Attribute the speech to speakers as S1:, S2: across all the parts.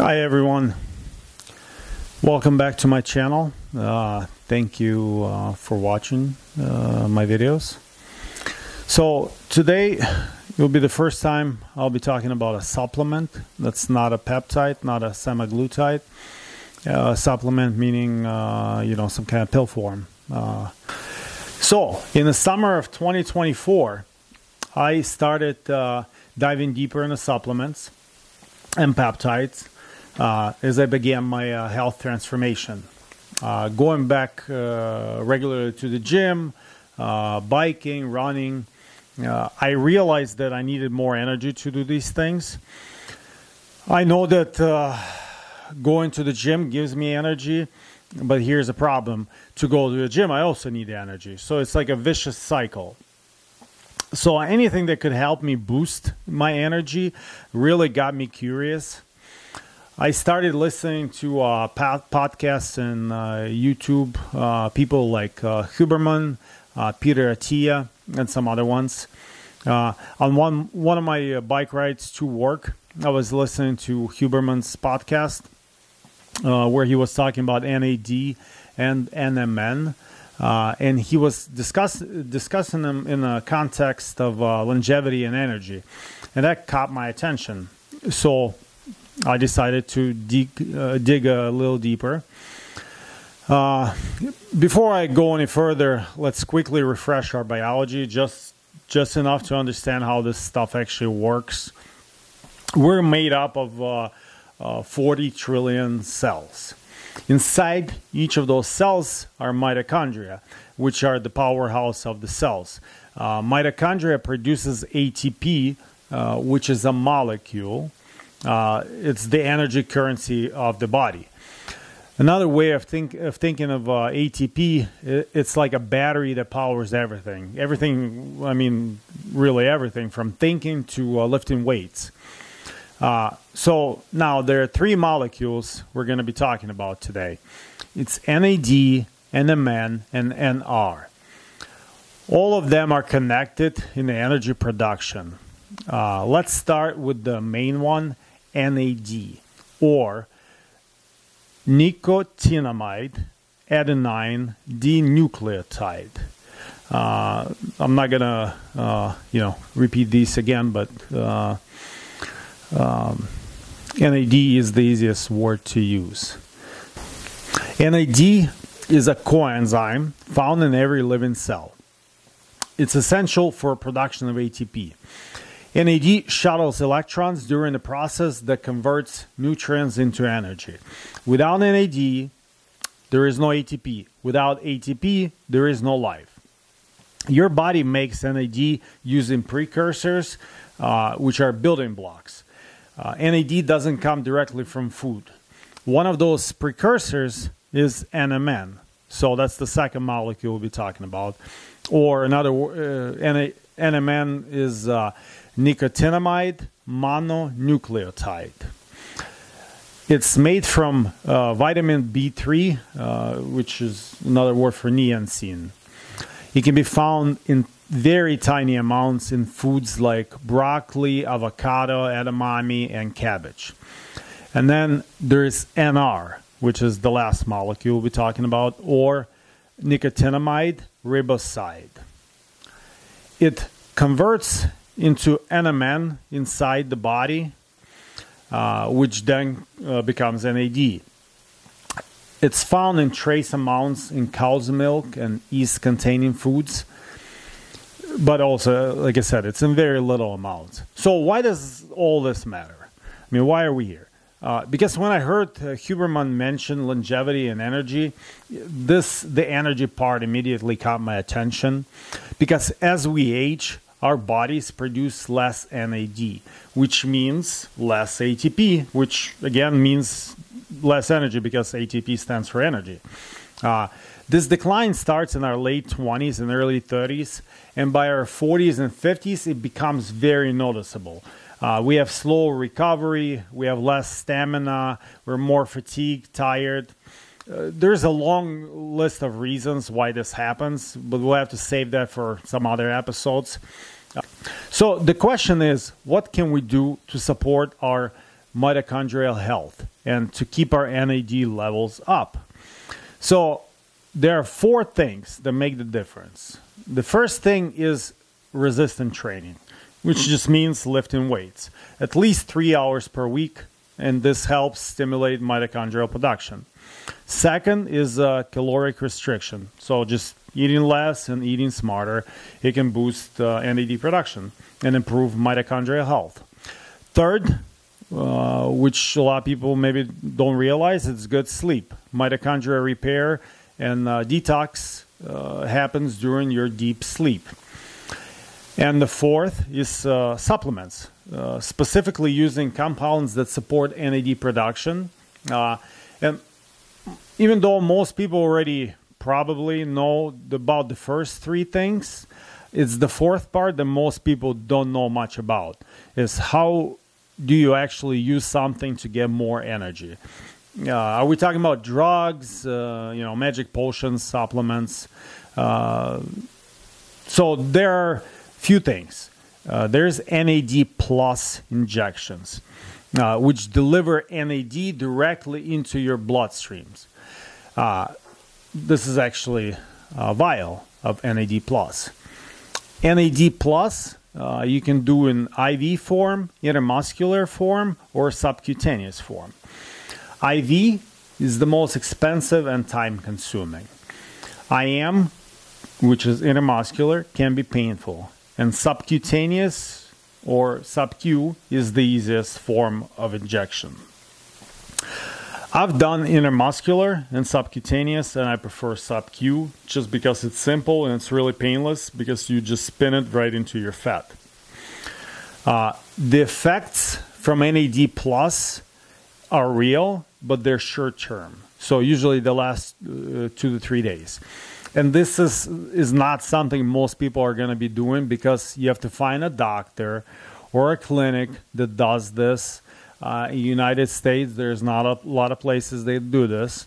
S1: Hi everyone. Welcome back to my channel. Uh, thank you uh, for watching uh, my videos. So today will be the first time I'll be talking about a supplement that's not a peptide, not a semaglutide. Uh, supplement meaning uh, you know some kind of pill form. Uh, so in the summer of 2024, I started uh, diving deeper into supplements and peptides uh, as I began my uh, health transformation. Uh, going back uh, regularly to the gym, uh, biking, running, I realized that I needed more energy to do these things. I know that going to the gym gives me energy, but here's a problem to go to the gym, I also need energy. So it's like a vicious cycle so anything that could help me boost my energy really got me curious I started listening to uh, podcasts and uh, YouTube, uh, people like uh, Huberman, uh, Peter Attia, and some other ones. Uh, on one one of my bike rides to work, I was listening to Huberman's podcast where he was talking about NAD and NMN. and he was discuss, discussing them in the context of longevity and energy. And that caught my attention. So I decided to dig, uh, dig a little deeper. Uh, before I go any further, let's quickly refresh our biology, just just enough to understand how this stuff actually works. We're made up of uh, uh 40 trillion cells. Inside each of those cells are mitochondria, which are the powerhouse of the cells. Uh, mitochondria produces ATP, uh, which is a molecule uh, it's the energy currency of the body. Another way of think of thinking of uh, ATP, it's like a battery that powers everything. Everything, I mean, really everything from thinking to uh, lifting weights. Uh, so now there are three molecules we're going to be talking about today. It's NAD, NMN, and NR. All of them are connected in the energy production. Uh, let's start with the main one, NAD or nicotinamide adenine dinucleotide. Uh, I'm not gonna, uh, you know, repeat these again, but uh, um, NAD is the easiest word to use. NAD is a coenzyme found in every living cell. It's essential for production of ATP. NAD shuttles electrons during the process that converts nutrients into energy. Without NAD, there is no ATP. Without ATP, there is no life. Your body makes NAD using precursors, uh, which are building blocks. Uh, NAD doesn't come directly from food. One of those precursors is NMN. So that's the second molecule we'll be talking about. Or another, uh, NMN is uh, nicotinamide mononucleotide. It's made from uh, vitamin B3, uh, which is another word for niacin. It can be found in very tiny amounts in foods like broccoli, avocado, edamame, and cabbage. And then there's NR, which is the last molecule we'll be talking about, or nicotinamide riboside. It converts into NMN inside the body, uh, which then uh, becomes NAD. It's found in trace amounts in cow's milk and yeast containing foods, but also, like I said, it's in very little amounts. So, why does all this matter? I mean, why are we here? Uh, because when I heard uh, Huberman mention longevity and energy, this the energy part immediately caught my attention. Because as we age, our bodies produce less NAD, which means less ATP, which again means less energy because ATP stands for energy. Uh, this decline starts in our late 20s and early 30s, and by our 40s and 50s, it becomes very noticeable. Uh, we have slow recovery, we have less stamina, we're more fatigued, tired. Uh, there's a long list of reasons why this happens, but we'll have to save that for some other episodes. So the question is, what can we do to support our mitochondrial health? and to keep our NAD levels up. So there are four things that make the difference. The first thing is resistant training, which just means lifting weights at least three hours per week, and this helps stimulate mitochondrial production. Second is uh, caloric restriction, so just eating less and eating smarter, it can boost uh, NAD production and improve mitochondrial health. Third, uh, which a lot of people maybe don't realize, it's good sleep. Mitochondrial repair and uh, detox uh, happens during your deep sleep. And the fourth is uh, supplements, uh, specifically using compounds that support NAD production. Uh, and even though most people already probably know about the first three things, it's the fourth part that most people don't know much about. Is how do you actually use something to get more energy? Uh, are we talking about drugs, uh, you know, magic potions, supplements? Uh, so there are few things. Uh, there's NAD plus injections, uh, which deliver NAD directly into your bloodstreams. Uh, this is actually a vial of NAD plus. NAD plus uh, you can do in IV form, intramuscular form, or subcutaneous form. IV is the most expensive and time consuming. IM, which is intramuscular, can be painful and subcutaneous or subcu is the easiest form of injection. I've done intramuscular and subcutaneous, and I prefer subcu just because it's simple and it's really painless because you just spin it right into your fat. Uh, the effects from NAD plus are real, but they're short term. So usually they last uh, two to three days and this is is not something most people are going to be doing because you have to find a doctor or a clinic that does this. Uh, in the United States, there's not a lot of places they do this,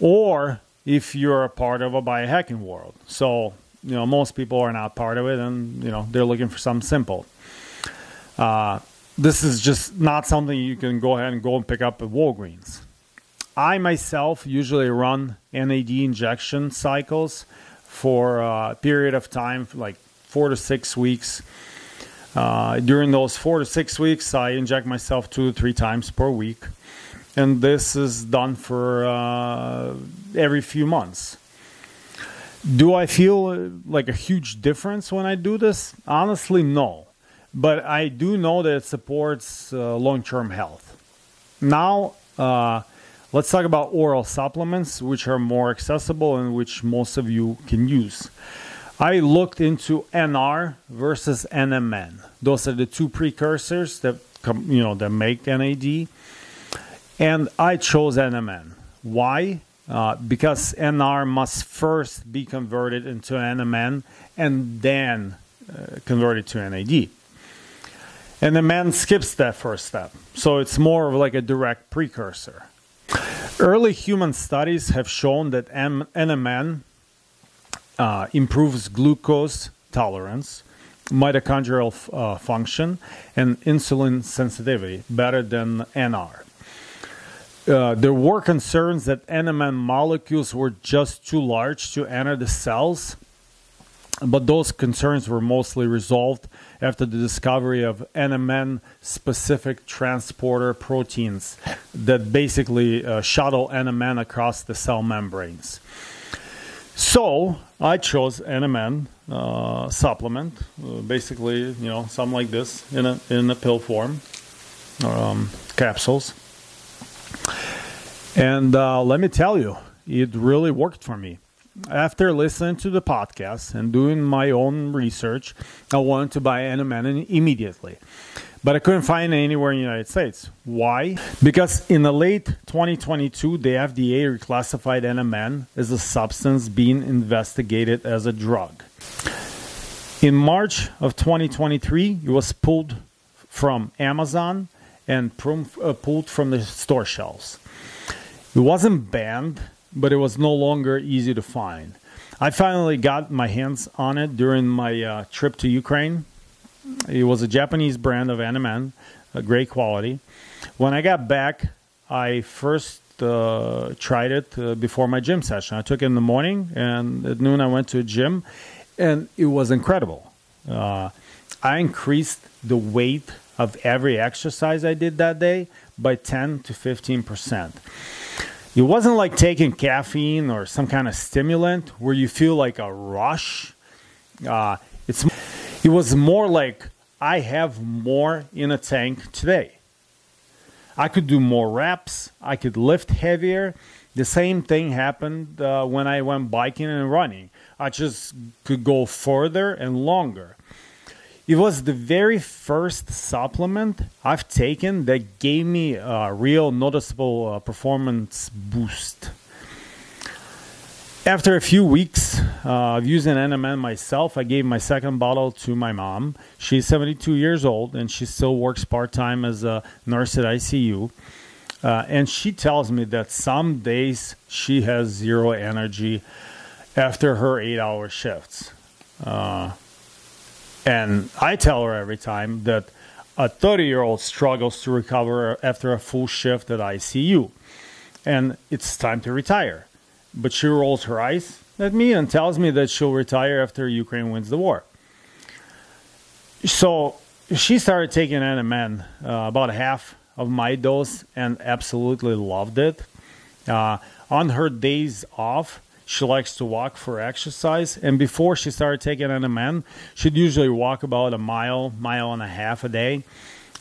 S1: or if you're a part of a biohacking world. So you know most people are not part of it, and you know they're looking for something simple. Uh, this is just not something you can go ahead and go and pick up at Walgreens. I myself usually run NAD injection cycles for a period of time, like four to six weeks. Uh, during those four to six weeks, I inject myself two to three times per week. And this is done for uh, every few months. Do I feel uh, like a huge difference when I do this? Honestly, no. But I do know that it supports uh, long term health. Now, uh, Let's talk about oral supplements, which are more accessible and which most of you can use. I looked into NR versus NMN. Those are the two precursors that come, you know, that make NAD, and I chose NMN. Why? Uh, because NR must first be converted into NMN and then uh, converted to NAD. And NMN skips that first step, so it's more of like a direct precursor. Early human studies have shown that NMN uh, improves glucose tolerance, mitochondrial f- uh, function, and insulin sensitivity better than NR. Uh, there were concerns that NMN molecules were just too large to enter the cells but those concerns were mostly resolved after the discovery of NMN specific transporter proteins that basically uh, shuttle NMN across the cell membranes. So I chose NMN uh, supplement, uh, basically, you know, something like this in a in a pill form, um, capsules. And uh, let me tell you, it really worked for me after listening to the podcast and doing my own research, I wanted to buy NMN immediately. But I couldn't find it anywhere in the United States. Why? Because in the late 2022, the FDA reclassified NMN as a substance being investigated as a drug. In March of 2023, it was pulled from Amazon and uh, pulled from the store shelves. It wasn't banned but it was no longer easy to find. I finally got my hands on it during my uh, trip to Ukraine. It was a Japanese brand of NMN, a great quality. When I got back, I first uh, tried it uh, before my gym session. I took it in the morning, and at noon I went to a gym, and it was incredible. Uh, I increased the weight of every exercise I did that day by 10 to 15 percent. It wasn't like taking caffeine or some kind of stimulant where you feel like a rush. Uh, it's it was more like I have more in a tank today. I could do more reps. I could lift heavier. The same thing happened uh, when I went biking and running. I just could go further and longer. It was the very first supplement I've taken that gave me a real noticeable uh, performance boost. After a few weeks uh, of using NMN myself, I gave my second bottle to my mom. She's 72 years old and she still works part time as a nurse at ICU. Uh, and she tells me that some days she has zero energy after her eight hour shifts. Uh, and I tell her every time that a 30 year old struggles to recover after a full shift at ICU. And it's time to retire but she rolls her eyes at me and tells me that she'll retire after Ukraine wins the war. So she started taking NMN, uh, about half of my dose, and absolutely loved it. Uh, on her days off, she likes to walk for exercise. And before she started taking NMN, she'd usually walk about a mile, mile and a half a day.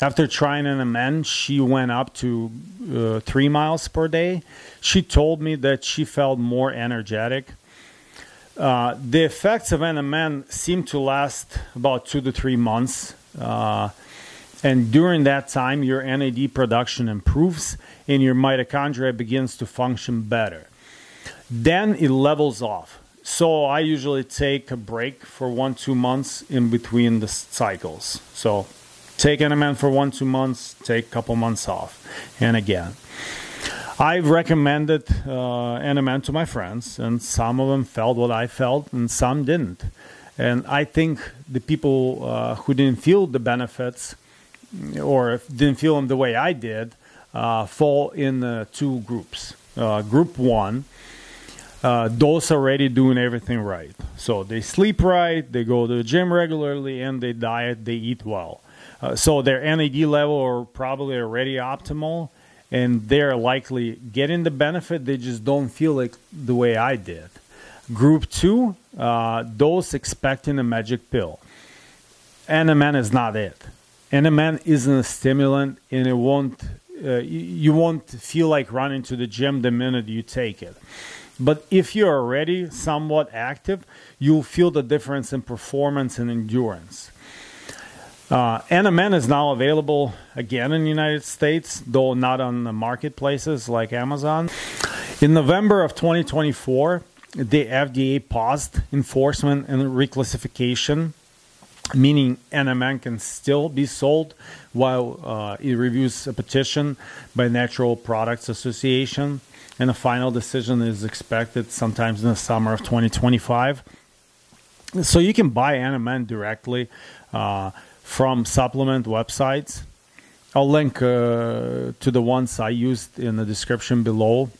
S1: After trying NMN, she went up to uh, three miles per day. She told me that she felt more energetic. Uh, the effects of NMN seem to last about two to three months. Uh, and during that time, your NAD production improves and your mitochondria begins to function better. Then it levels off. So I usually take a break for one, two months in between the cycles. So take NMN for one, two months, take a couple months off, and again. I've recommended uh, NMN to my friends, and some of them felt what I felt, and some didn't. And I think the people uh, who didn't feel the benefits or didn't feel them the way I did uh, fall in uh, two groups. Uh, group one, uh, those already doing everything right. So they sleep right, they go to the gym regularly, and they diet, they eat well. Uh, so their NAD level are probably already optimal, and they're likely getting the benefit. They just don't feel like the way I did. Group two, uh, those expecting a magic pill. NMN is not it. NMN isn't a stimulant, and it won't. Uh, you won't feel like running to the gym the minute you take it. But if you're already somewhat active, you'll feel the difference in performance and endurance. Uh, NMN is now available again in the United States, though not on the marketplaces like Amazon. In November of 2024, the FDA paused enforcement and reclassification, meaning NMN can still be sold while uh, it reviews a petition by Natural Products Association, and a final decision is expected sometimes in the summer of 2025. So you can buy NMN directly. Uh, from supplement websites. I'll link uh, to the ones I used in the description below.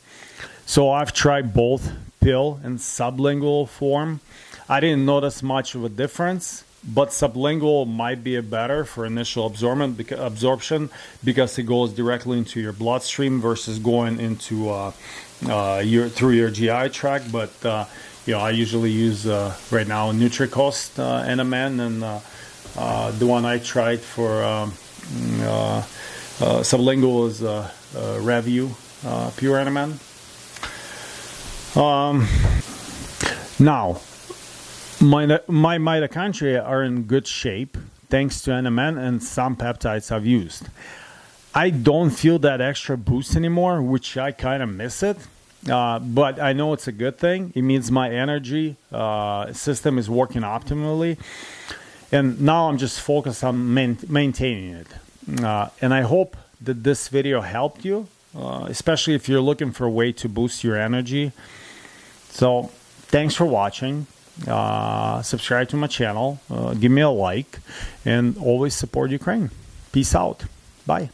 S1: So I've tried both pill and sublingual form. I didn't notice much of a difference, but sublingual might be better for initial absorption because it goes directly into your bloodstream versus going into uh, uh, your through your GI tract. But uh, you know, I usually use uh, right now NutriCost uh, NMN and uh, uh, the one I tried for um, uh, sublingual is uh, Review Pure NMN. Um, now, my, my mitochondria are in good shape thanks to NMN and some peptides I've used. I don't feel that extra boost anymore, which I kind of miss it. Uh, but I know it's a good thing. It means my energy uh, system is working optimally and now I'm just focused on main, maintaining it. Uh, and I hope that this video helped you, uh, especially if you're looking for a way to boost your energy. So thanks for watching. Uh, subscribe to my channel, uh, give me a like, and always support Ukraine. Peace out. Bye.